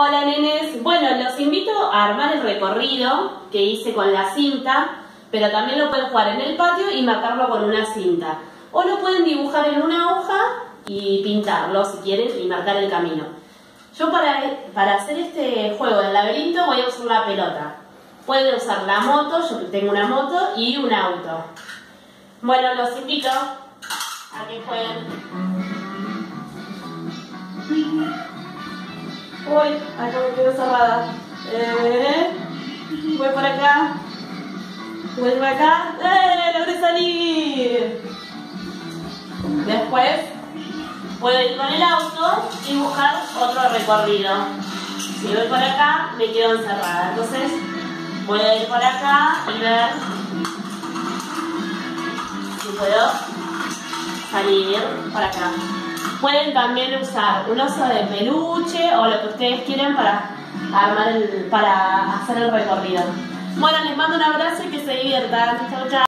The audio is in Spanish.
Hola nenes, bueno, los invito a armar el recorrido que hice con la cinta, pero también lo pueden jugar en el patio y marcarlo con una cinta. O lo pueden dibujar en una hoja y pintarlo si quieren y marcar el camino. Yo para, para hacer este juego del laberinto voy a usar la pelota. Pueden usar la moto, yo tengo una moto y un auto. Bueno, los invito a que jueguen. Uy, acá me quedo cerrada. Eh, voy por acá. Voy por acá. ¡Eh! ¡Logré salir! Después puedo ir con el auto y buscar otro recorrido. Si voy por acá, me quedo encerrada. Entonces, voy a ir por acá y ver si puedo salir por acá. Pueden también usar un oso de peluche o lo que ustedes quieran para armar el, para hacer el recorrido. Bueno, les mando un abrazo y que se diviertan. Chau, chau.